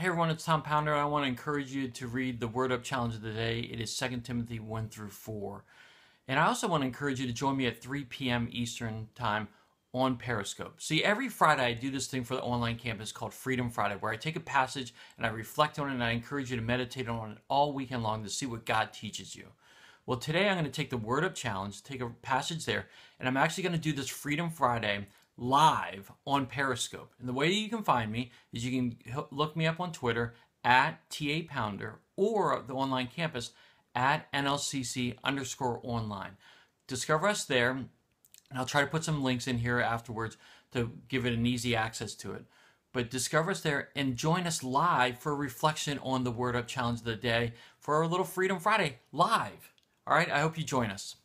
Hey everyone, it's Tom Pounder. I want to encourage you to read the Word Up Challenge of the day. It is 2 Timothy 1 through 4. And I also want to encourage you to join me at 3 p.m. Eastern Time on Periscope. See, every Friday I do this thing for the online campus called Freedom Friday, where I take a passage and I reflect on it and I encourage you to meditate on it all weekend long to see what God teaches you. Well, today I'm going to take the Word Up Challenge, take a passage there, and I'm actually going to do this Freedom Friday live on Periscope. And the way you can find me is you can look me up on Twitter at TA Pounder or the online campus at NLCC underscore online. Discover us there, and I'll try to put some links in here afterwards to give it an easy access to it. But discover us there and join us live for a reflection on the Word Up Challenge of the day for our little Freedom Friday live. All right, I hope you join us.